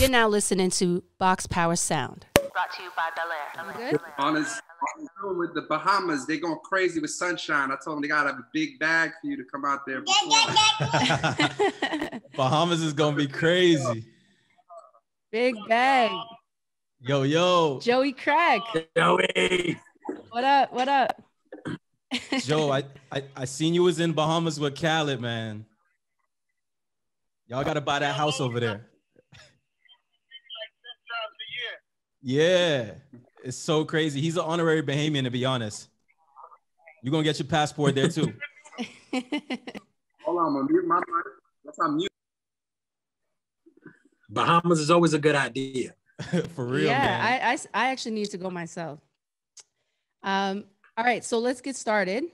You're now listening to Box Power Sound. Brought to you by Bel Air. Good? On his, on his with the Bahamas, they going crazy with sunshine. I told them they gotta have a big bag for you to come out there. Bahamas is gonna be crazy. Big bag. Yo, yo, Joey Crack. Joey. What up? What up? Joe, I, I I seen you was in Bahamas with Khaled, man. Y'all gotta buy that house over there. Yeah, it's so crazy. He's an honorary Bahamian, to be honest. You're gonna get your passport there too. Hold on, I'm gonna mute my mic. That's on mute. Bahamas is always a good idea. For real, yeah, man. I, I s- I actually need to go myself. Um, all right, so let's get started.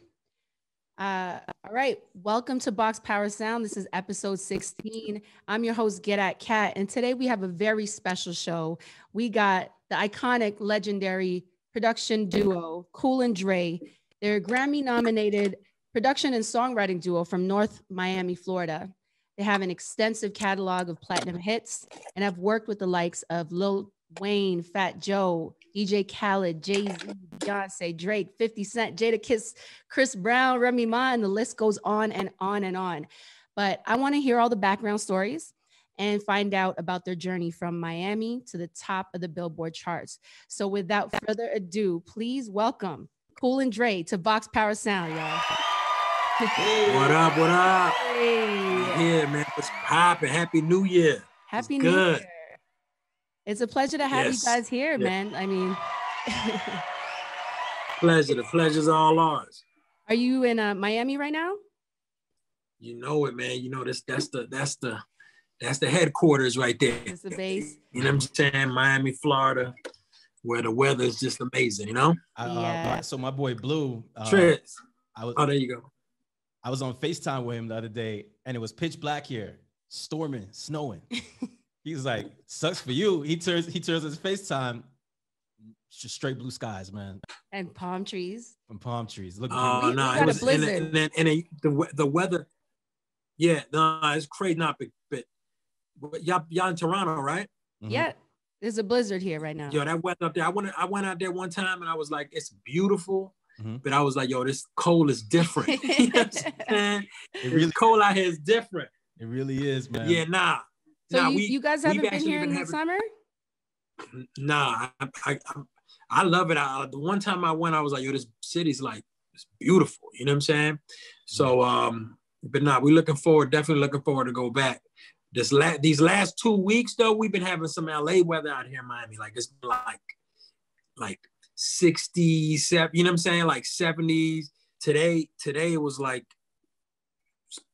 Uh, all right, welcome to Box Power Sound. This is episode 16. I'm your host, Get At Kat, and today we have a very special show. We got the iconic, legendary production duo, Cool and Dre. They're a Grammy nominated production and songwriting duo from North Miami, Florida. They have an extensive catalog of platinum hits and have worked with the likes of Lil Wayne, Fat Joe, DJ Khaled, Jay Z, Beyonce, Drake, 50 Cent, Jadakiss, Chris Brown, Remy Ma, and the list goes on and on and on. But I want to hear all the background stories and find out about their journey from Miami to the top of the Billboard charts. So without further ado, please welcome Cool and Dre to Box Power Sound, y'all. What up? What up? Hey. Yeah, man. What's poppin'? Happy New Year. Happy It's New good. Year. It's a pleasure to have Yes. you guys here, Yeah. man. I mean, Pleasure. The pleasure's all ours. are you in uh, Miami right now? You know it, man. You know this. That's the. That's the. That's the headquarters right there. It's the base. You know what I'm saying? Miami, Florida, where the weather is just amazing. You know. Uh, Yeah. so my boy Blue, uh, Triz. I was Oh, there you go. I was on Facetime with him the other day, and it was pitch black here, storming, snowing. He's like, "Sucks for you." He turns he turns his Facetime, just straight blue skies, man, and palm trees. And palm trees. Look, Oh We- we no, it was and, blizzard. and then and then the we- the weather. Yeah, no, it's crazy. Not but, but y'all y'all in Toronto, right? Mhm. Yeah, there's a blizzard here right now. Yo, that weather up there. I went I went out there one time and I was like, it's beautiful, Mhm. but I was like, yo, this cold is different. you know what I'm saying? It This really, cold out here is different. it really is, man. Yeah, nah. so nah, you, we, you guys we've haven't been here in the having- summer? Nah, I, I, I, I love it. I, the one time I went, I was like, yo, this city's like, it's beautiful. You know what I'm saying? So, um, but nah, we're looking forward, definitely looking forward to go back. This la- these last two weeks though, we've been having some LA weather out here in Miami. Like it's been like, like 67, you know what I'm saying? Like 70s. Today, today it was like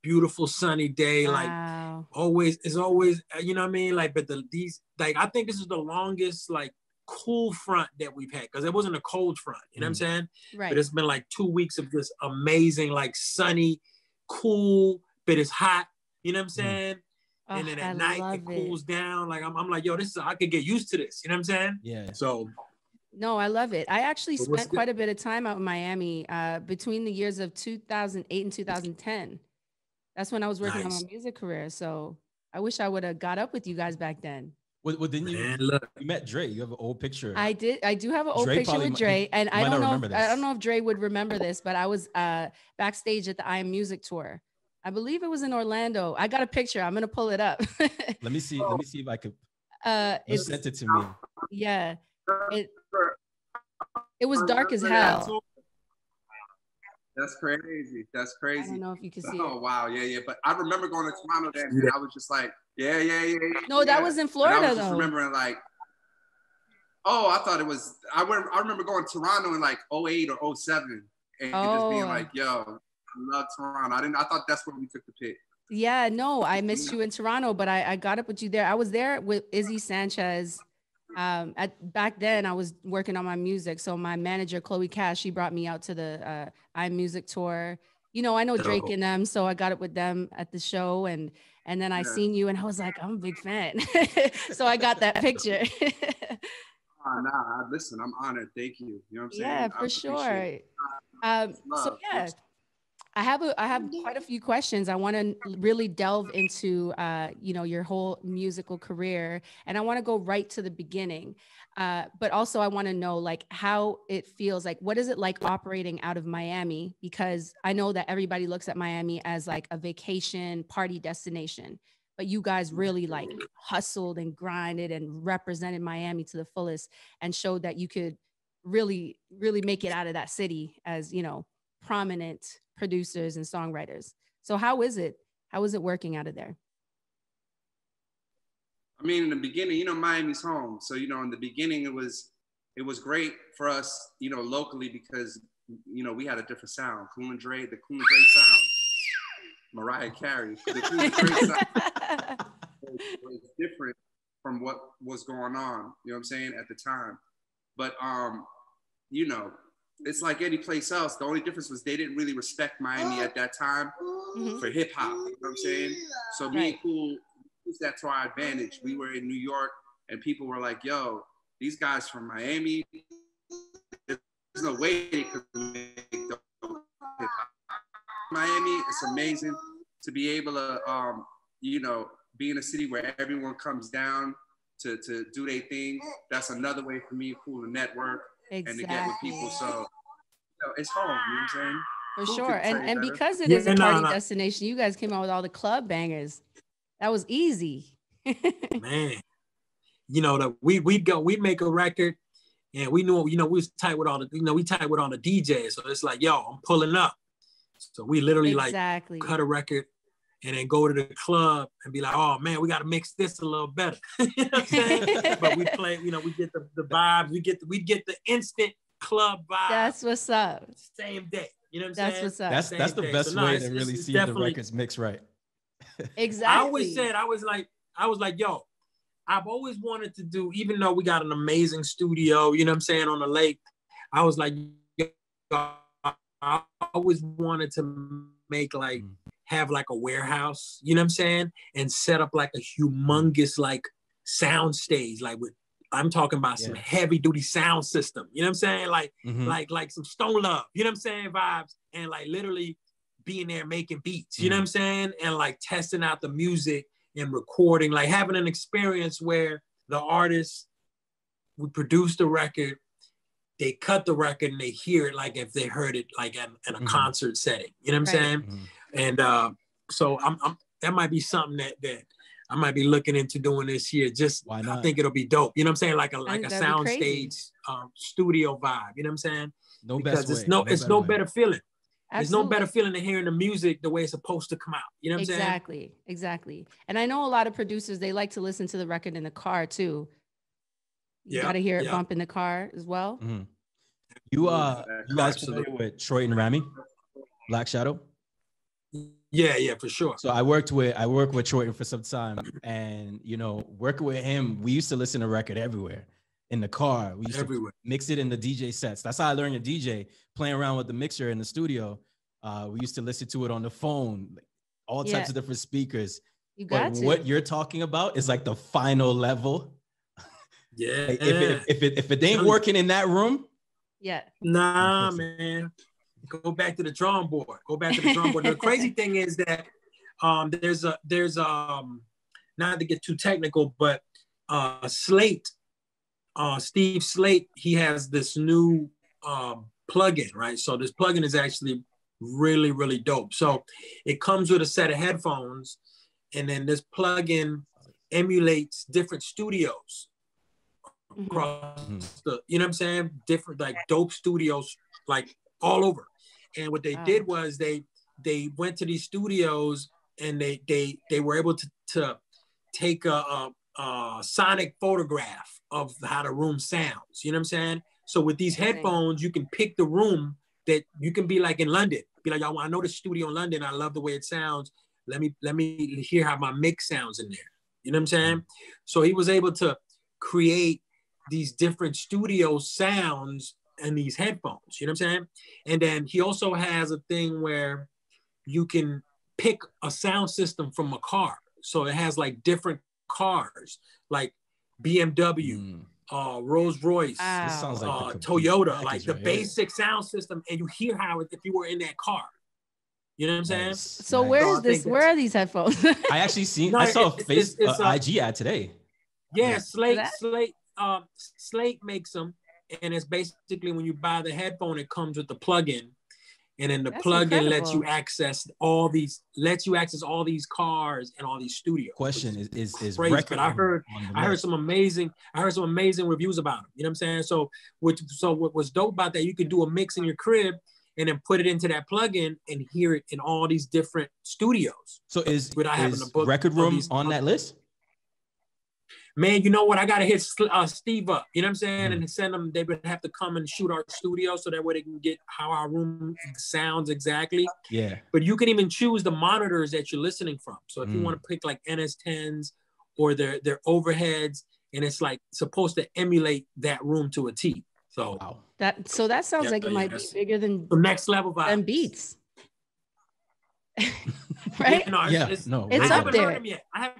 beautiful sunny day. Like Wow. always it's always uh, you know what I mean like but the these like I think this is the longest like cool front that we've had because it wasn't a cold front you know what I'm saying right. but it's been like two weeks of this amazing like sunny cool but it's hot you know what I'm saying Oh, and then I at night it cools down like I'm, I'm like yo this is I could get used to this you know what I'm saying yeah. so No, I love it. I actually But what's spent quite a bit of time out in Miami uh, between the years of 2008 and 2010. That's when I was working on my music career. So I wish I would have got up with you guys back then. Well, well, didn't you? man look You met Dre. You have an old picture. I did. I do have an old Dre picture with mi- Dre, and I don't know. If, I don't know if Dre would remember this, but I was uh, backstage at the I Am Music tour. I believe it was in Orlando. I got a picture. I'm gonna pull it up. let me see. Let me see if I could. uh, You sent it to me. yeah. It it was dark as hell. That's crazy. That's crazy. I don't know if you can see Oh it. wow, yeah, yeah. But I remember going to Toronto then, and I was just like, yeah, yeah, yeah. yeah No, that yeah. was in Florida. And I Florida was just though. remembering like, oh, I thought it was. I went. I remember going to Toronto in like 08 or 07 and just being Oh. like, yo, I love Toronto. I didn't. I thought that's where we took the pic. Yeah, no, I missed you in Toronto, but I, I got up with you there. I was there with Izzy Sanchez. Um, at back then I was working on my music. So my manager, Chloe Cash, she brought me out to the uh I Music tour. You know, I know Drake and them, so I got up with them at the show and and then I Yeah. seen you and I was like, I'm a big fan. so I got that picture. Ah, nah, listen, I'm honored. Thank you. You know what I'm saying? yeah, for sure. Um, so yeah, I have a I have quite a few questions. I want to really delve into uh, you know your whole musical career, and I want to go right to the beginning. Uh, but also, I want to know like how it feels. Like, what is it like operating out of Miami? Because I know that everybody looks at Miami as like a vacation party destination, but you guys really like hustled and grinded and represented Miami to the fullest, and showed that you could really, really make it out of that city as you know prominent producers and songwriters. So how is it? How is it working out of there? I mean, in the beginning, you know, Miami's home. So, you know, in the beginning, it was it was great for us, you know, locally because you know we had a different sound. Cool and Dre, the Cool and Dre sound, Mariah Carey, the Cool and Dre sound was, was different from what was going on. You know what I'm saying at the time. But um, you know, it's like any place else. The only difference was they didn't really respect Miami at that time mm-hmm. for hip hop. You know what I'm saying? So being right. cool use that to our advantage. We were in New York and people were like, yo, these guys from Miami, there's no way they could make hip hop. Miami, it's amazing to be able to, um, you know, be in a city where everyone comes down to, to do their thing. That's another way for me cool to network exactly. and to get with people. So you know, it's home. You know what I'm saying? For Who sure. And and better? because it is yeah, a uh, party no, no. Uh, destination, you guys came out with all the club bangers. That was easy. Man, you know that we we go we make a record, and we knew you know we was tight with all the you know we tight with all the DJs. So it's like yo, I'm pulling up. So we literally exactly. like cut a record and then go to the club and be like, oh man, we got to mix this a little better. you know what I'm saying? but we play, you know, we get the, the vibes, we get the, we get the instant club vibe. That's what's up. Same day. You know what I'm That's saying? what's up. That's that's the day. best so, way to really see the records mix right. exactly. I always said, I was like, I was like, yo, I've always wanted to do, even though we got an amazing studio, you know what I'm saying, on the lake. I was like, yo, I always wanted to make like mm have like a warehouse, you know what I'm saying? And set up like a humongous like sound stage, like with I'm talking about yeah. some heavy duty sound system, you know what I'm saying? Like, mm-hmm. like, like some stone love, you know what I'm saying? Vibes and like literally being there making beats, you mm-hmm. know what I'm saying? And like testing out the music and recording, like having an experience where the artist we produce the record, they cut the record and they hear it like if they heard it like in, in a mm-hmm. concert setting, you know what I'm right. saying? Mm-hmm. And uh, so I'm, I'm, that might be something that that I might be looking into doing this year. Just Why not? I think it'll be dope. You know what I'm saying? Like a like a sound stage um, studio vibe. You know what I'm saying? No because it's no, no it's no way. better feeling. Absolutely. There's no better feeling than hearing the music the way it's supposed to come out. You know what exactly, I'm saying? Exactly, exactly. And I know a lot of producers they like to listen to the record in the car too. You yeah, got to hear it yeah. bump in the car as well. Mm-hmm. You uh, you guys familiar with Troy and Rami, Black Shadow? Yeah, yeah, for sure. So I worked with I worked with Troy for some time, and you know, working with him, we used to listen to record everywhere in the car. We used everywhere. to mix it in the DJ sets. That's how I learned to DJ, playing around with the mixer in the studio. Uh, we used to listen to it on the phone, all types yeah. of different speakers. You got but to. what you're talking about is like the final level. Yeah. like if, it, if it if it ain't working in that room, yeah. Nah, man go back to the drawing board. Go back to the drawing board. the crazy thing is that um, there's a there's um not to get too technical, but uh, Slate, uh, Steve Slate, he has this new um, plugin, right? So this plugin is actually really really dope. So it comes with a set of headphones, and then this plugin emulates different studios mm-hmm. across mm-hmm. the, you know what I'm saying? Different like dope studios like all over. And what they wow. did was they they went to these studios and they they they were able to to take a, a, a sonic photograph of how the room sounds. You know what I'm saying? So with these headphones, you can pick the room that you can be like in London. Be like, I know the studio in London. I love the way it sounds. Let me let me hear how my mix sounds in there. You know what I'm saying? So he was able to create these different studio sounds and these headphones. You know what I'm saying? And then he also has a thing where you can pick a sound system from a car. So it has like different cars, like BMW, mm. uh, Rolls Royce, wow. like uh, Toyota, like the right basic sound system, and you hear how it, if you were in that car. You know what I'm saying? Nice, So nice. where So is this? Where are these headphones? I actually seen. No, I saw a face it's- it's, uh, uh, IG ad today. Yeah, Yeah. Slate, Slate, um, Slate makes them, and it's basically when you buy the headphone, it comes with the plug-in, and then the That's plug-in lets you access all these, lets you access all these cars and all these studios. Question is is is crazy, record but I heard- I heard some amazing, I heard some amazing reviews about them. You know what I'm saying? So, which, so what was dope about that? You could do a mix in your crib and then put it into that plug-in and hear it in all these different studios. So is, without having is to book record all room these- on that list? Man, you know what? I gotta hit uh, Steve up. You know what I'm saying? Mhm. And send them. They would have to come and shoot our studio so that way they can get how our room sounds exactly. Yeah. But you can even choose the monitors that you're listening from. So if you Mm. want to pick like NS10s or their their overheads, and it's like supposed to emulate that room to a T. So Wow. that so that sounds Yeah, like it yeah, might be bigger than the next level vibe. than beats. right? Yeah, no, it's, Yeah, it's, no, It's I up haven't there. heard him yet. I have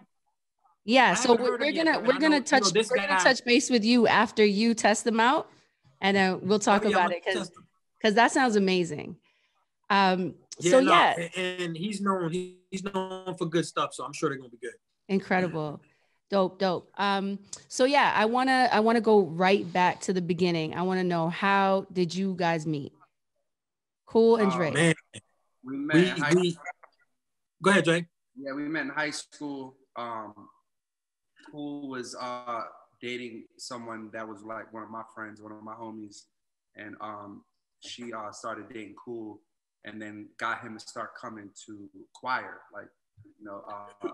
Yeah, so we're, we're gonna but we're gonna know, you touch know, we're gonna guy- touch base with you after you test them out, and then we'll talk Oh, yeah, about I'm it because because that sounds amazing. Um, Yeah, so no, yeah, and, and he's known he, he's known for good stuff, so I'm sure they're gonna be good. incredible, dope, dope. Um, so yeah, I wanna I wanna go right back to the beginning. I wanna know how did you guys meet? Cool and Oh, Man, We met we, in high we go ahead, Jay. Yeah, we met in high school. Um, Cool was uh, dating someone that was like one of my friends, one of my homies, and um, she uh, started dating Cool, and then got him to start coming to choir. Like, you know, uh,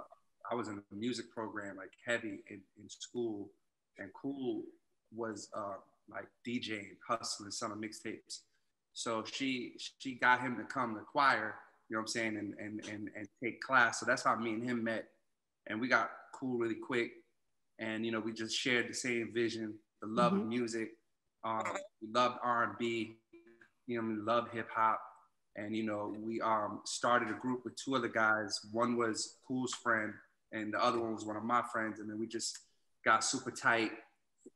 I was in a music program like heavy in, in school, and Cool was uh, like DJing, hustling, selling mixtapes. So she she got him to come to choir you know what I'm saying, and and and and take class. So that's how me and him met, and we got cool really quick, and you know we just shared the same vision, the love of Mhm. music. Um, we loved R&B, you know, we loved hip hop, and you know we um started a group with two other guys. One was Cool's friend, and the other one was one of my friends, and then we just got super tight,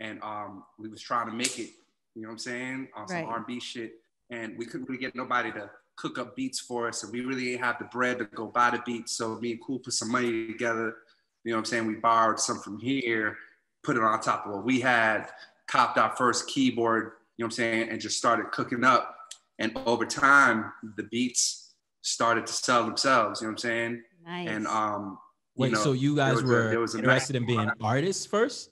and um we was trying to make it. You know what I'm saying? On some Right. R&B shit, and we couldn't really get nobody to cook up beats for us, and we really didn't have the bread to go buy the beats. So me and Cool put some money together. You know what I'm saying? We borrowed some from here, put it on top of what we had, copped our first keyboard. You know what I'm saying? And just started cooking up. And over time, the beats started to sell themselves. You know what I'm saying? Nice. And um, you Wait, know, so you guys was were there was a interested in being artists first?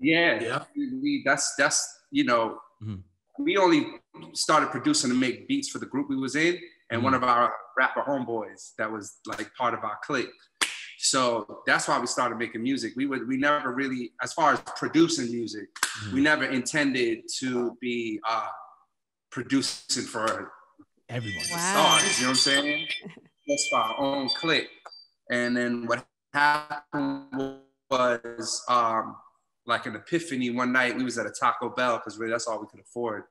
Yeah, Yeah. We, we- that's that's you know, Mhm. we only started producing to make beats for the group we was in, and one Mhm. of our rapper homeboys that was like part of our clique. So that's why we started making music. We would we never really, as far as producing music, we never intended to be uh, producing for Everyone. Wow. stars. You know what I'm saying? Just for our own clique. And then what happened was um, like an epiphany one night. We was at a Taco Bell because really that's all we could afford.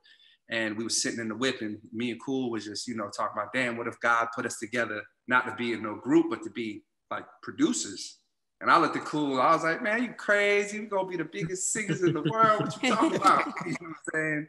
And we was sitting in the whip, and me and Cool was just, you know, talking about, damn, what if God put us together, not to be in no group, but to be like producers. And I looked at Cool, I was like, man, you crazy. We gonna be the biggest singers in the world. What you talking about? You know what I'm saying?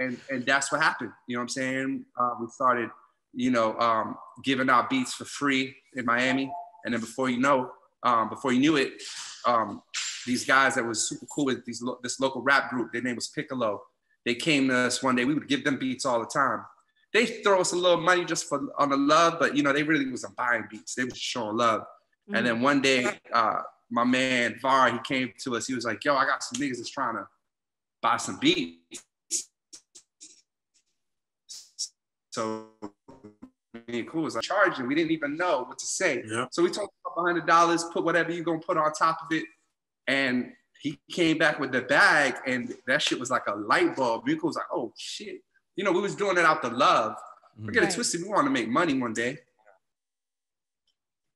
And and that's what happened. You know what I'm saying? Uh, we started, you know, um, giving out beats for free in Miami. And then before you know, um, before you knew it, um, these guys that was super cool with these lo- this local rap group, their name was Piccolo. They came to us one day. We would give them beats all the time. They throw us a little money just for on the love, but you know they really wasn't buying beats. They was just showing love. Mm. And then one day, uh, my man Var, he came to us. He was like, "Yo, I got some niggas that's trying to buy some beats." So me and Cool was like charging. We didn't even know what to say. Yeah. So we told him a hundred dollars, put whatever you're gonna put on top of it. And he came back with the bag, and that shit was like a light bulb. Me and Cool was like, oh shit. You know, we was doing it out the love. Don't get Right. it twisted. We want to make money one day.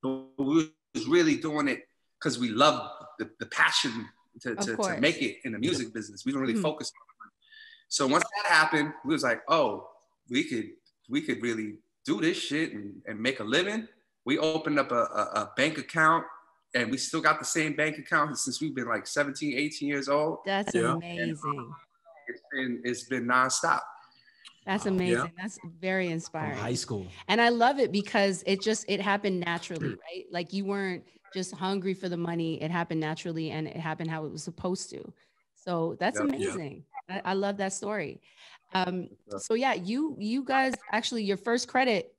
But we was really doing it because we love the, the passion to, to, to make it in the music business. We don't really Mhm. focus on it. So once that happened, we was like, oh, we could we could really do this shit and, and make a living. We opened up a, a, a bank account and we still got the same bank account since we've been like 17, 18 years old. That's Yeah. amazing. It's been it's been nonstop. That's amazing. Yeah. That's very From inspiring. high school. And I love it because it just it happened naturally, right? Like you weren't just hungry for the money. It happened naturally and it happened how it was supposed to. So that's Yep. Amazing. I, I love that story. Um, so yeah, you you guys actually your first credit,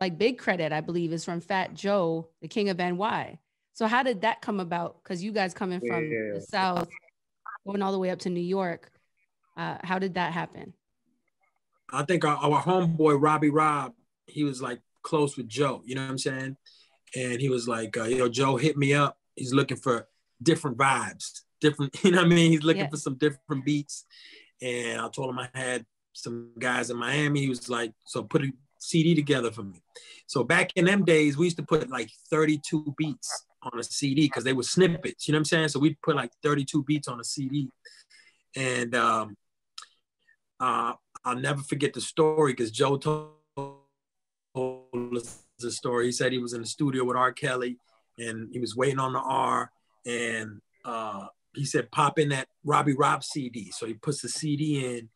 like big credit, I believe, is from Fat Joe, the King of NY. So how did that come about? Because you guys coming from Yeah. the South, going all the way up to New York. Uh, how did that happen? I think our, our homeboy Robbie Rob, he was like close with Joe. You know what I'm saying? And he was like, uh, "Yo, Joe, hit me up. He's looking for different vibes, different. You know what I mean? He's looking Yeah. for some different beats." And I told him I had some guys in Miami. He was like, "So put a CD together for me." So back in them days, we used to put like 32 beats on a CD because they were snippets. You know what I'm saying? So we put like 32 beats on a CD, and um, uh, I'll never forget the story because Joe told us the story. He said he was in the studio with R. Kelly and he was waiting on the R and uh, he said, pop in that Robbie Rob CD. So he puts the CD in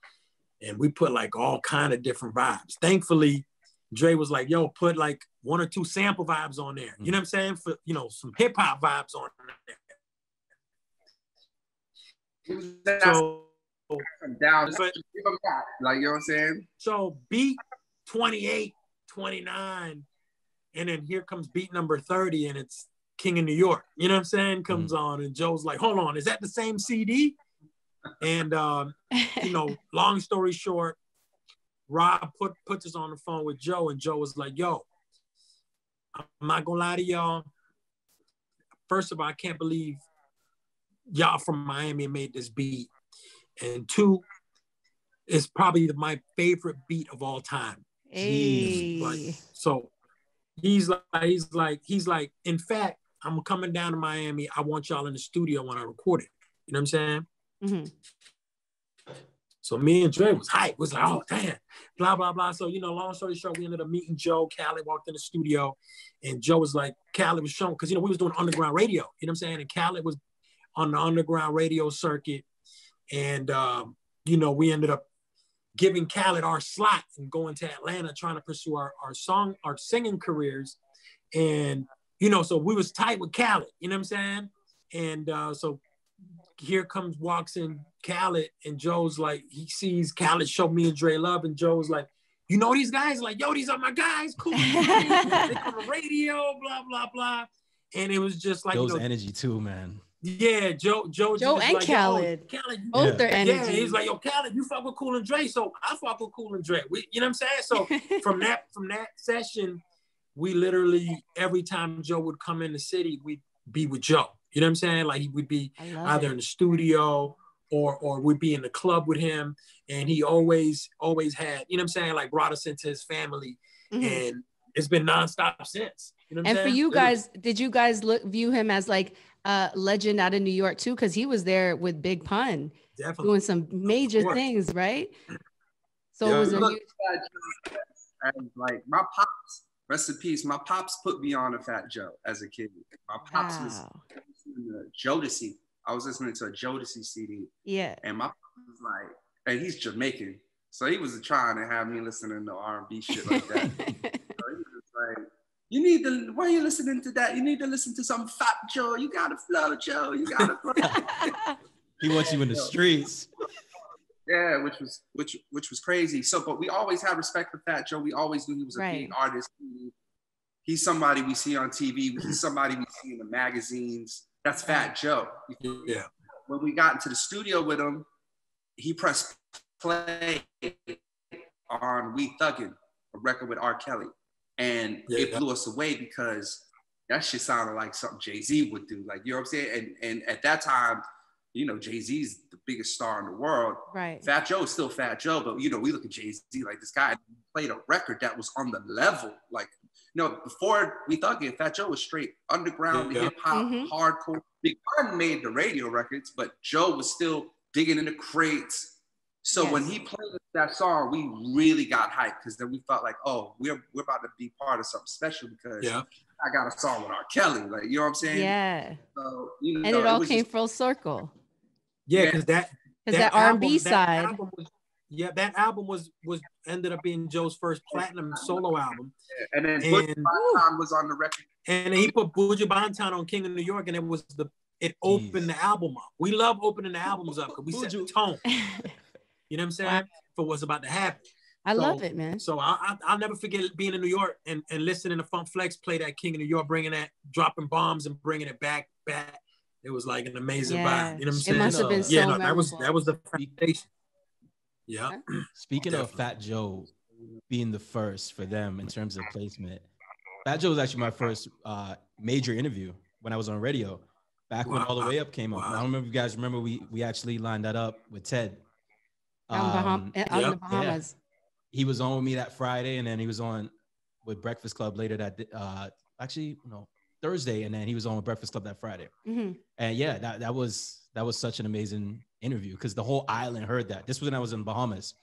and we put like all kind of different vibes. Thankfully, Dre was like, yo, put like one or two sample vibes on there. You know what I'm saying? For, you know, some hip hop vibes on there. He was down, So, down. so Give him that. Like you know what I'm saying? So beat 28, 29, and then here comes beat number 30, and it's King of New York. You know what I'm saying? Comes on, and Joe's like, hold on, is that the same CD? And um, you know, long story short, Rob put puts us on the phone with Joe, and Joe was like, yo, I'm not gonna lie to y'all. First of all, I can't believe y'all from Miami made this beat. And two, it's probably my favorite beat of all time. Hey. Like, so he's like, he's like, he's like, in fact, I'm coming down to Miami. I want y'all in the studio when I record it. You know what I'm saying? Mhm. So me and Dre was hype. Was like, oh damn, blah blah blah. So you know, long story short, we ended up meeting Joe. Khaled walked in the studio, and Joe was like, Khaled was showing because you know we was doing underground radio. You know what I'm saying? And Khaled was on the underground radio circuit, and um, you know we ended up giving Khaled our slot and going to Atlanta trying to pursue our, our song, our singing careers. And, you know, so we was tight with Khaled, you know what I'm saying? And uh, so here comes, walks in Khaled and Joe's like, he sees Khaled show me and Dre love and Joe's like, you know these guys? Like, yo, these are my guys, cool. they on the radio, blah, blah, blah. And it was just like, Joe's you know, energy too, man. Yeah, Joe, Joe, Joe and like, yo, Khaled. Khaled, you Both Yeah. their yeah, energy. he's like, yo, Khaled, you fuck with Cool and Dre, so I fuck with Cool and Dre. We, you know what I'm saying? So from that from that session, we literally every time Joe would come in the city, we'd be with Joe. You know what I'm saying? Like he would be either it. in the studio or or we'd be in the club with him, and he always always had, you know what I'm saying? Like brought us into his family, Mhm. and it's been nonstop since. You know what I'm And for saying? you Literally. guys, did you guys look view him as like a legend out of New York too? Because he was there with Big Pun definitely. doing some major things, right? So Yeah, it was a look, huge, uh, Fat and like my pops, rest in peace. My pops put me on a Fat Joe as a kid. My pops was wow. listening to Jodeci. I was listening to a Jodeci CD, Yeah. and my pops was like, and he's Jamaican, so he was trying to have me listening to R and B shit like that. So he was like, you need to, why are you listening to that? You need to listen to some Fat Joe. You gotta flow, Joe. You gotta flow. He wants you in the streets. Yeah, which was which which was crazy. So, but we always had respect for Fat Joe. We always knew he was a Right. big artist. He- He's somebody we see on TV. He's somebody we see in the magazines. That's Fat Joe. Yeah. When we got into the studio with him, he pressed play on We Thuggin', a record with R. Kelly, and Yeah, it yeah. blew us away because that shit sounded like something Jay Z would do. Like you know what I'm saying? And and at that time, you know, Jay Z's the biggest star in the world. right. Fat Joe is still Fat Joe, but you know, we look at Jay Z like this guy played a record that was on the level. Like, you know, before we thought it, Fat Joe was straight underground, Yeah. hip hop, Mhm. hardcore. Big Pun made the radio records, but Joe was still digging in the crates. So when he played that song, we really got hyped because then we felt like, oh, we're we're about to be part of something special because Yeah. I got a song with R. Kelly. Like, you know what I'm saying? Yeah. So, you know, And it all was came just- full circle. Yeah, Yeah. because that Because that, R&B album- that side. album was- Yeah, that album was was ended up being Joe's first platinum solo album, Yeah. And then And- Buju Banton was on the record. and he put Buju Banton on King of New York, and it was the it opened the album up. We love opening the albums up because we set the Buju. tone. You know what I'm saying? Wow. For what's about to happen. I So- love it, man. So I, I, I'll never forget being in New York and, and listening to Funk Flex play that King of New York, bringing that, dropping bombs and bringing it back, back. It was like an amazing Yeah. vibe. You know what I'm saying? It saying? must have been yeah, so no, that was that was the foundation. Yeah. Speaking of Fat Joe being the first for them in terms of placement, Fat Joe was actually my first uh, major interview when I was on radio. Back when All the Way Up came up. I don't remember if you guys remember we we actually lined that up with Ted. In, Baham- Um, out in the. Bahamas. he was on with me that Friday, and then he was on with Breakfast Club later that uh actually no Thursday, and then he was on with Breakfast Club that Friday. Mhm. And yeah, that that was that was such an amazing interview because the whole island heard that. This was when I was in Bahamas.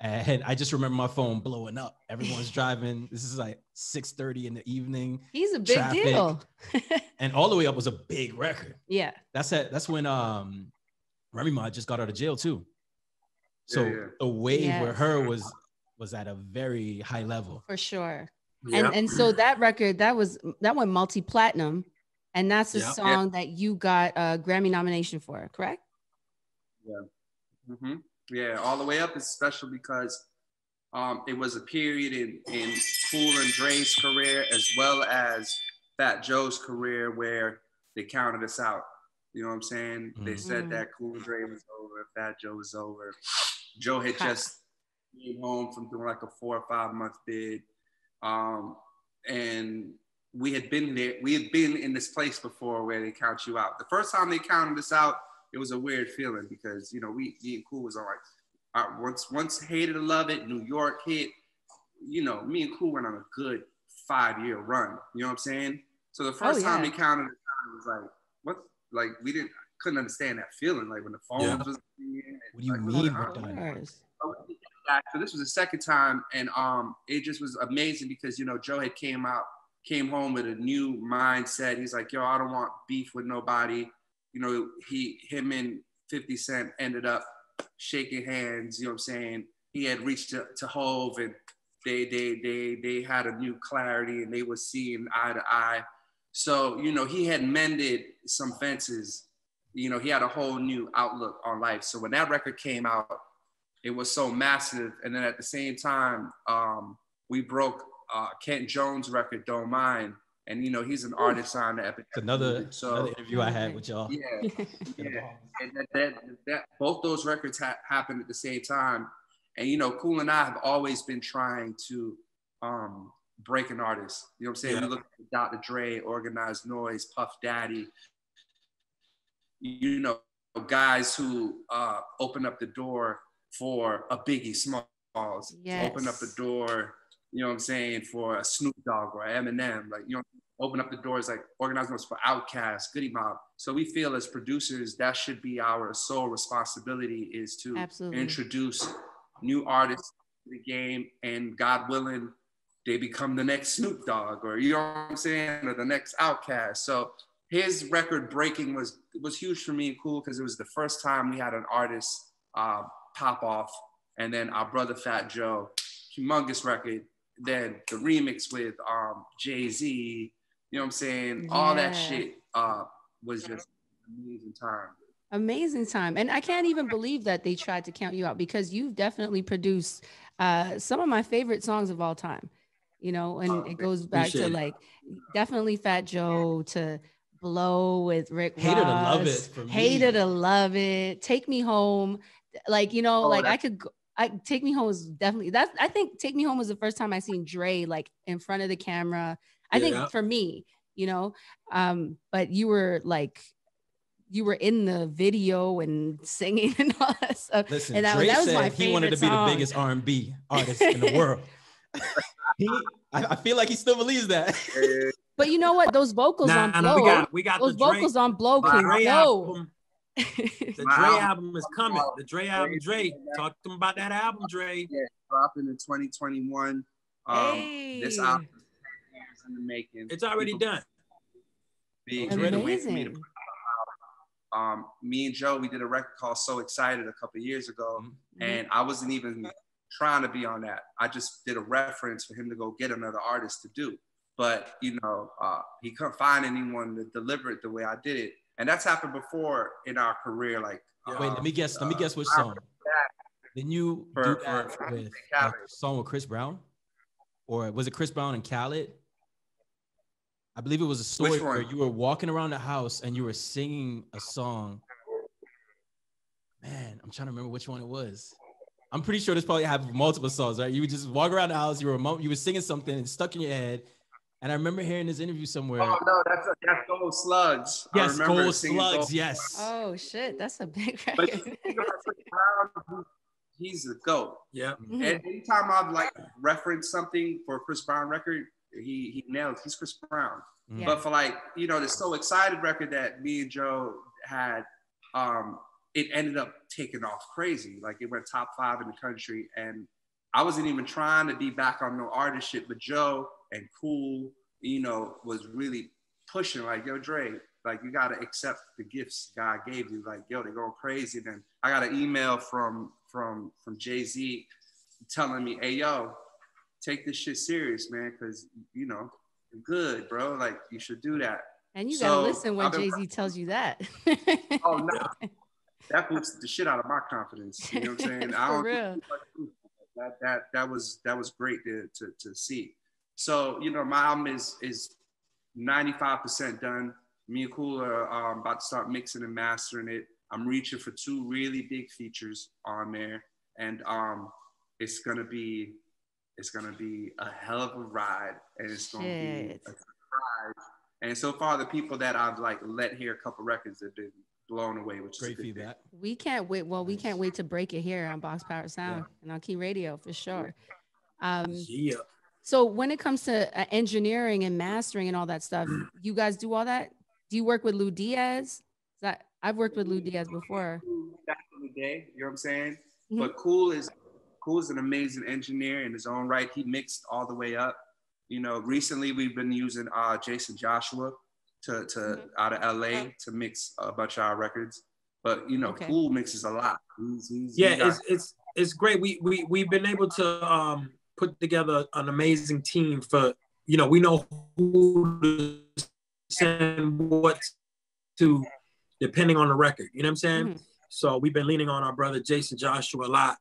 And I just remember my phone blowing up. Everyone's driving. This is like 6:30 in the evening. He's a big Traffic. deal. And all the way up was a big record. yeah. That's it. That's when um Remy Ma just got out of jail too. So Yeah, yeah. the wave with Yes. her was was at a very high level. For sure. Yeah. And and so that record that was that went multi platinum, and that's the Yeah. song that you got a Grammy nomination for, correct? Yeah. Mm-hmm. Yeah, all the way up is special because um, it was a period in in Cool and Dre's career as well as Fat Joe's career where they counted us out. You know what I'm saying? They Mhm. said Mhm. that Cool and Dre was over, Fat Joe was over. Joe had just came home from doing like a four or five month bid, um, and we had been there. We had been in this place before where they count you out. The first time they counted us out, it was a weird feeling because you know we me and Cool was on like uh, once once Hate It or Love It. New York hit. You know, me and Cool went on a good five year run. You know what I'm saying? So the first Oh, time they counted us out, it was like what? Like we didn't couldn't understand that feeling. Like when the phone Yeah. was. ringing, What do you like, mean we're done? So this was the second time, and um, it just was amazing because you know Joe had came out, came home with a new mindset. He's like, "Yo, I don't want beef with nobody." You know, he, him, and Fifty Cent ended up shaking hands. You know what I'm saying? He had reached to, to Hove, and they, they, they, they had a new clarity, and they were seeing eye to eye. So you know, he had mended some fences. You know, he had a whole new outlook on life. So when that record came out, it was so massive. And then at the same time, um, we broke uh, Kent Jones' record, Don't Mind. And, you know, he's an artist on the Epic. It's another, So, another interview I had with y'all. yeah, yeah. And that, that, that, both those records ha- happened at the same time. And, you know, Cool and I have always been trying to um, break an artist. You know what I'm saying? Yeah. We look at Dr. Dre, Organized Noise, Puff Daddy, you know, guys who uh, open up the door for a Biggie Smalls, Yes. open up the door, you know what I'm saying, for a Snoop Dogg or Eminem, like, you know, open up the doors like organized noise for Outkast, Goodie Mob. So we feel as producers that should be our sole responsibility is to Absolutely. introduce new artists to the game, and God willing, they become the next Snoop Dogg or you know what I'm saying, or the next Outkast. So his record breaking was was huge for me and cool because it was the first time we had an artist uh, pop off, and then our brother Fat Joe, humongous record. Then the remix with um, Jay Z, you know what I'm saying? All that shit uh, was just amazing time. Amazing time. And I can't even believe that they tried to count you out because you've definitely produced uh, some of my favorite songs of all time. You know, and Oh, it goes back to like definitely Fat Joe to Blow with Rick Hate It or Love It for me. Hate It or Love It. Take me home. Like, you know, Oh, like I could go, I Take Me Home was definitely that's I think Take Me Home was the first time I seen Dre like in front of the camera. I Yeah. think for me, you know, um, but you were like you were in the video and singing and all that stuff. Listen, And that- Dre that was my said he wanted to be favorite the biggest R&B artist in the world. he, I, I feel like he still believes that. But you know what? Those vocals Nah, on nah, Blow, we got we got those the Dre, vocals on Blow the can Dre go. album. The My Dre album- album is coming. The Dre album, Dre. Talk to them about that album, Dre. dropping in 2021. Um, This album is in the making. It's already People done. Be It's ready to wait for me to Amazing. um, me and Joe, we did a record called So Excited a couple years ago, Mhm. and I wasn't even trying to be on that. I just did a reference for him to go get another artist to do. But you know, uh, he couldn't find anyone to deliver it the way I did it, and that's happened before in our career. Like, Yeah. Wait, um, let me guess. Let me uh, guess which song. Didn't you For- do that for with a song with Chris Brown, or was it Chris Brown and Khaled? I believe it was a story where you were walking around the house and you were singing a song. Man, I'm trying to remember which one it was. I'm pretty sure this probably happened multiple songs, right? You would just walk around the house, you were you were singing something and stuck in your head. And I remember hearing this interview somewhere. Oh no, that's a, that's Gold Slugs. Yes, remember Gold Slugs. Gold- Yes. Oh shit, that's a big But record. you know, Chris Brown, he- he's the goat. Yeah. Mhm. And anytime I've like referenced something for a Chris Brown record, he he nails. He's Chris Brown. Mhm. But for like you know the so excited record that me and Joe had, um, it ended up taking off crazy. Like it went top five in the country, and I wasn't even trying to be back on no artist shit. But Joe and Cool, you know, was really pushing like, yo, Dre, like you gotta accept the gifts God gave you. Like, yo, they're going crazy. Then I got an email from from from Jay Z telling me, hey, yo, take this shit serious, man, because you know, you're good, bro. Like you should do that. And you gotta listen when Jay Z tells you that. Oh no, that boosted the shit out of my confidence. You know what I'm saying? I For don't real. that that that was that was great to, to to see. So you know, my album is is 95% done. Me and Cool are um, about to start mixing and mastering it. I'm reaching for two really big features on there, and um, it's gonna be it's gonna be a hell of a ride, and it's gonna be a surprise. And so far, the people that I've like let hear a couple records have been blown away, which Great is a good thing. feedback. we can't wait. Well, we can't wait to break it here on Box Power Sound and on Cay Radio for sure. Um, Yeah. So when it comes to uh, engineering and mastering and all that stuff, you guys do all that? Do you work with Lu Diaz? Is That I've worked with Lu Diaz before. back in the day. You know what I'm saying? Mhm. But Cool is Cool is an amazing engineer in his own right. He mixed all the way up. You know, recently we've been using uh, Jaycen Joshua to, to Mhm. out of LA to mix a bunch of our records. But you know, Okay. Cool mixes a lot. He's, he's, Yeah, he it's it's it's great. We we we've been able to um put together an amazing team for you know we know who to send what to depending on the record. You know what I'm saying? Mhm. So we've been leaning on our brother Jaycen Joshua a lot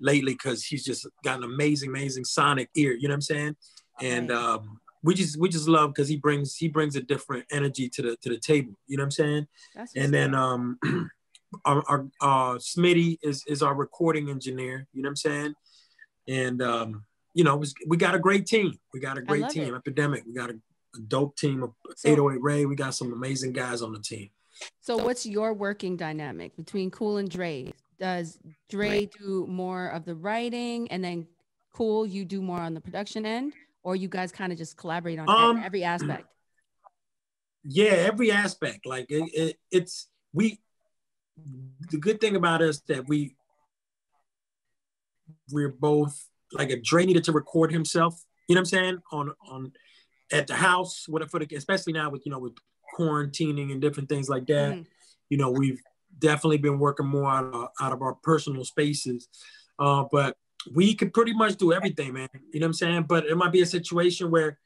lately because he's just got an amazing, amazing sonic ear. You know what I'm saying? And um, we just we just love because he brings he brings a different energy to the to the table. You know what I'm saying? That's And then um, our, our uh, Smitty is is our recording engineer. You know what I'm saying? And um, you know it's- we got a great team. We got a great team. it. Epidemic. We got a, a dope team of So- 808 Ray. We got some amazing guys on the team. So what's your working dynamic between Cool and Dre? Does Dre do more of the writing and then Cool you do more on the production end or you guys kind of just collaborate on Um, every aspect? Yeah, every aspect. Like it, it, it's we. The good thing about us that we we're both like if Dre needed to record himself, you know what I'm saying, on on at the house, whatever, for the, especially now with you know with quarantining and different things like that. Mhm. You know, we've definitely been working more out of, out of our personal spaces, uh, but we could pretty much do everything, man. You know what I'm saying? But it might be a situation where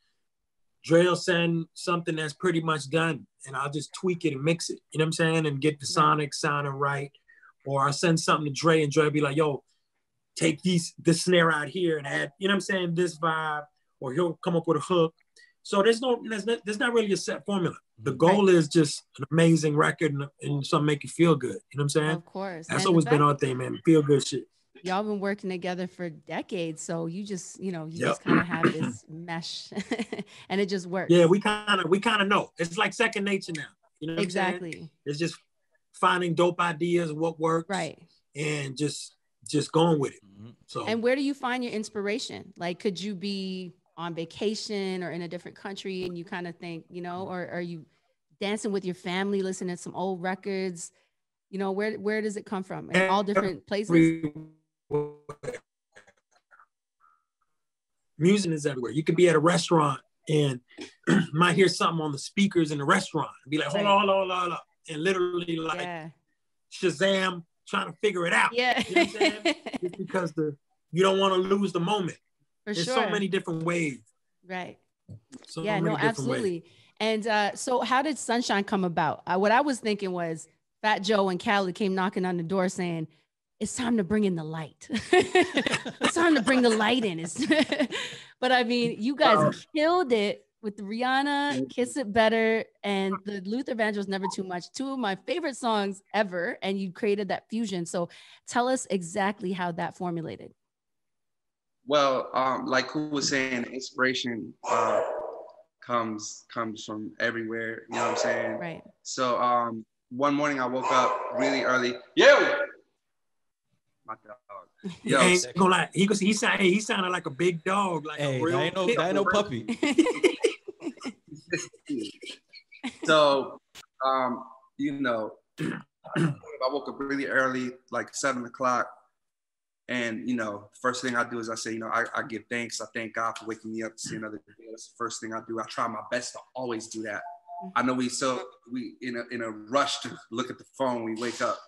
Dre will send something that's pretty much done, and I'll just tweak it and mix it. You know what I'm saying? And get the sonic sounding right. Or I'll send something to Dre, and Dre be like, "Yo, take these this snare out here and add." You know what I'm saying? This vibe, or he'll come up with a hook. So there's no there's not, there's not really a set formula. The goal is just an amazing record and, and something make you feel good. You know what I'm saying? Of course. That's And always been our thing, man. Feel good shit. y'all been working together for decades so you just you know you Yep. just kind of have this mesh and it just works Yeah, we kind of we kind of know. It's like second nature now. You know what I'm saying? exactly It's just finding dope ideas, what works, right and just just going with it. Mhm. So and where do you find your inspiration like could you be on vacation or in a different country and you kind of think you know or are you dancing with your family listening to some old records you know where where does it come from in all different places music is everywhere. You could be at a restaurant and might hear something on the speakers in the restaurant and be like, hold on, hold on, hold on, hold on. and literally like yeah. Shazam trying to figure it out. Yeah. You know what I'm because the you don't want to lose the moment. For There's sure. so many different ways. right. So yeah, many no, different ways. absolutely. And uh, so, how did Sunshine come about? Uh, what I was thinking was Fat Joe and Khaled came knocking on the door saying, "It's time to bring in the light. it's time to bring the light in." It's but I mean, you guys killed it with Rihanna "Kiss It Better" and the Luther Vandross "Never Too Much." Two of my favorite songs ever, and you created that fusion. So, tell us exactly how that formulated. Well, um, like who was saying, inspiration uh, comes comes from everywhere. You know what I'm saying? Right. So um, one morning I woke up really early. Yo, my dog. Yo, Yo, ain't gonna lie. He goes, he sound, he sounded like a big dog, like Hey, a real that ain't no, pit that ain't no puppy. so um, you know, I woke up really early, like seven o'clock. And you know, first thing I do is I say, you know, I, I give thanks. I thank God for waking me up to see another day. That's the first thing I do. I try my best to always do that. I know we so we in a in a rush to look at the phone. We wake up.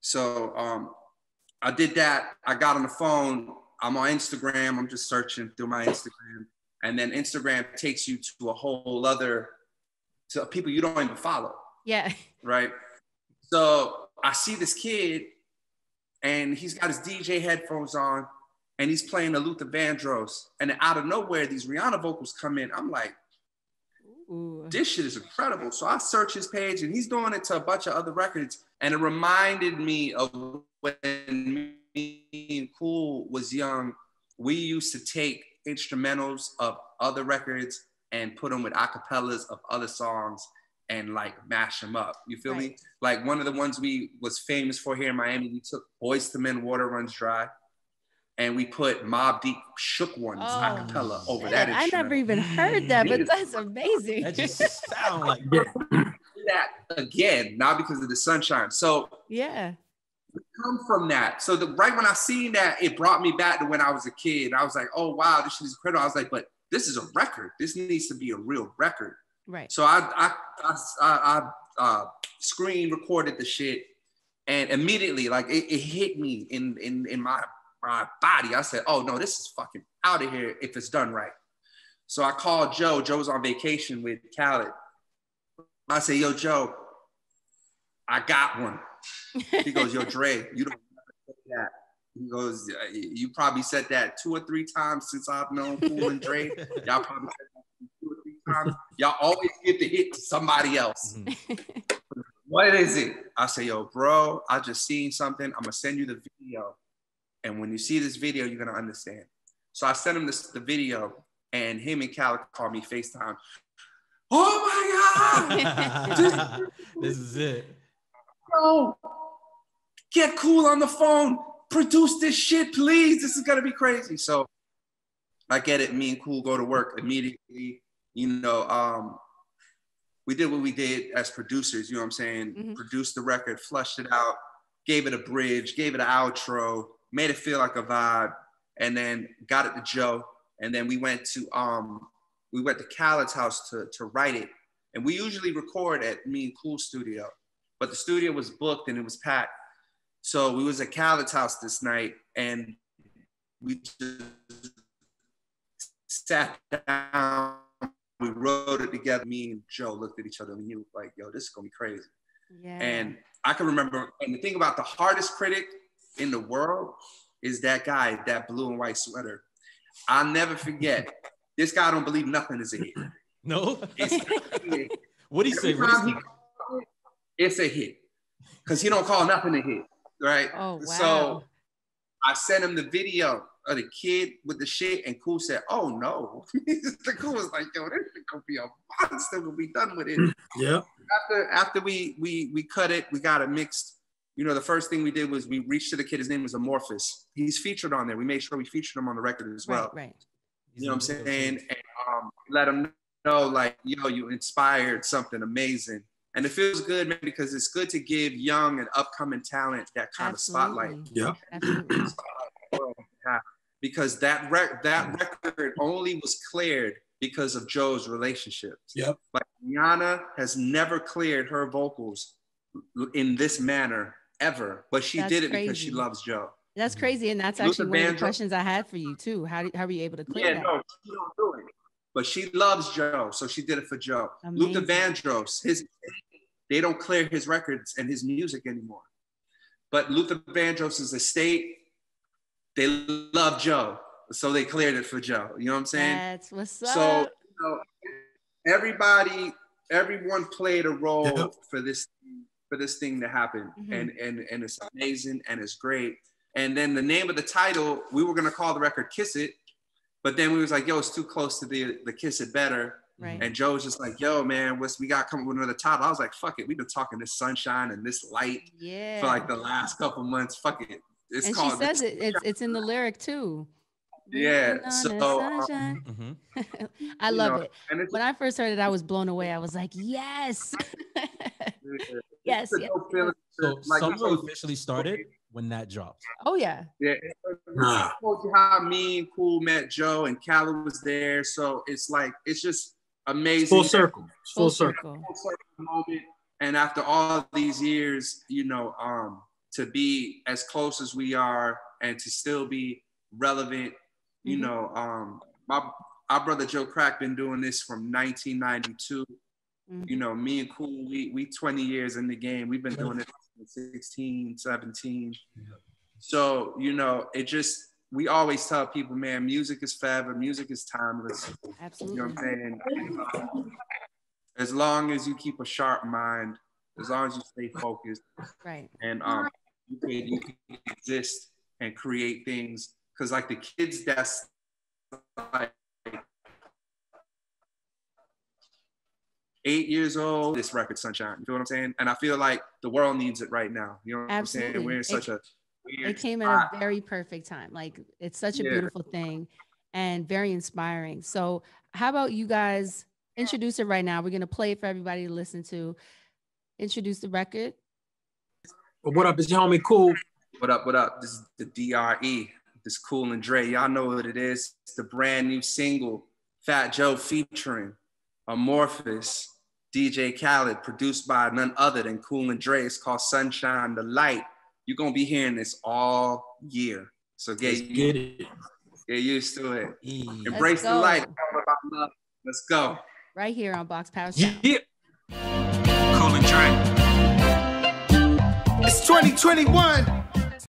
So um, I did that. I got on the phone. I'm on Instagram. I'm just searching through my Instagram, and then Instagram takes you to a whole other to people you don't even follow Yeah. right? So I see this kid, and he's got his DJ headphones on, and he's playing the Luther Vandross, and out of nowhere, these Rihanna vocals come in. I'm like, Ooh. this shit is incredible. So I search his page, and he's doing it to a bunch of other records, and it reminded me of when me and Cool was young. We used to take instrumentals of other records and put them with acapellas of other songs and like mash them up. You feel me? Like one of the ones we was famous for here in Miami, we took Boyz II Men, Water Runs Dry, and we put Mobb Deep Shook Ones Oh, acapella over Shit, that. I never even heard that, but that's amazing. That just sound like that again, not because of the sunshine. So yeah. Come from that. So the right when I seen that, it brought me back to when I was a kid. I was like, oh wow, this shit is incredible. I was like, but this is a record. This needs to be a real record. Right. So I I I, I, I uh, screen recorded the shit, and immediately like it, it hit me in in in my my body. I said, oh no, this is fucking out of here if it's done right. So I called Joe. Joe was on vacation with Khaled. I said, yo, Joe, I got one. He goes, yo, Dre, you don't say that. He goes, "Uh, you probably said that two or three times since I've known Cool and Dre. Y'all probably said that two or three times. Y'all always get the hit to somebody else. What is it? I say, yo, bro, I just seen something. I'm gonna send you the video. And when you see this video, you're gonna understand. So I sent him this, the video, and him and Cal called me FaceTime. Oh my God! this is it. Bro, get cool on the phone. Produce this shit, please. This is gonna be crazy. So I get it. Me and Cool go to work immediately. You know, um, we did what we did as producers. You know what I'm saying? Mhm. Produced the record, flushed it out, gave it a bridge, gave it an outro, made it feel like a vibe, and then got it to Joe. And then we went to um, we went to Khaled's house to to write it. And we usually record at me and Cool Studio, but the studio was booked and it was packed. So we was at Khaled's house this night, and we just sat down. We wrote it together. Me and Joe looked at each other and we knew, like, yo, this is gonna be crazy. Yeah. And I can remember, and the thing about the hardest critic in the world is that guy, that blue and white sweater. I'll never forget. This guy don't believe nothing is a hit. No? What do you say? every time he say? calls it, it's a hit. Because he don't call nothing a hit, right? oh wow. So I sent him the video of the kid with the shit, and Cool said, "Oh no." the Cool was like, "Yo, this is gonna be a monster when we done with it." Yeah. after after we we we cut it, we got it mixed. You know, the first thing we did was we reached to the kid. His name was Amorphous. He's featured on there. We made sure we featured him on the record as well. right, right. You know what I'm saying? And um, let him know, like, yo, you inspired something amazing. And it feels good, man, because it's good to give young and upcoming talent that kind of spotlight. Absolutely. Yeah. Absolutely. because that rec- that record only was cleared because of Joe's relationships. Yep. Like Rihanna has never cleared her vocals in this manner ever, but she That's did it because she loves Joe. That's crazy, and that's Luther actually one of the questions I had for you too. How do, how were you able to clear Yeah, that? no, she don't do it. But she loves Joe, so she did it for Joe. Luther Amazing. Vandross, his they don't clear his records and his music anymore. But Luther Vandross's estate, they love Joe, so they cleared it for Joe. You know what I'm saying? That's what's up. So you know, everybody, everyone played a role Yeah. for this for this thing to happen, Mhm. and and and it's amazing and it's great. And then the name of the title, we were gonna call the record "Kiss It," but then we was like, "Yo, it's too close to the the Kiss It Better." right. And Joe was just like, "Yo, man, what's we got coming with another title?" I was like, "Fuck it, we've been talking this sunshine and this light yeah. for like the last couple months. Fuck it, it's and she called." says it. It's it's in the lyric too. Yeah, so, the um, sunshine. Mhm. I love know, it. And When I first heard it, I was blown away. I was like, yes, yes, yes. So Like, summer so- officially started when that dropped. Oh yeah, Yeah. Nah. Told you how me and Cool met Joe and Callie was there. So it's like, it's just amazing. Full circle. Full, full circle. circle. Full circle moment. And after all these years, you know, um, to be as close as we are and to still be relevant, you Mhm. know, um, my our brother Joe Crack been doing this from 1992. Mhm. You know, me and Cool, we we 20 years in the game. We've been doing it since 16, 17. So, you know, it just we always tell people, man, music is forever, music is timeless. You know Absolutely. what I'm saying? As long as you keep a sharp mind, as long as you stay focused, Right. and um, you can you can exist and create things. Cause like the kids that's like eight years old, this record Sunshine. You feel what I'm saying? And I feel like the world needs it right now. You know what Absolutely. I'm saying? We're in It- such a weird It came spot. at a very perfect time. Like it's such a Yeah. beautiful thing and very inspiring. So how about you guys introduce it right now? We're gonna play it for everybody to listen to. Introduce the record. But what up? It's your homie Cool. What up? What up? This is the DRE. This Cool and Dre. Y'all know what it is. It's the brand new single, Fat Joe featuring Amorphous, DJ Khaled, produced by none other than Cool and Dre. It's called Sunshine the Light. You're gonna be hearing this all year. So get, Let's get it. get used to it. Embrace the light. It's all about love. Let's go. Right here on Box Power Sound. Yeah. Cool and Dre. It's 2021.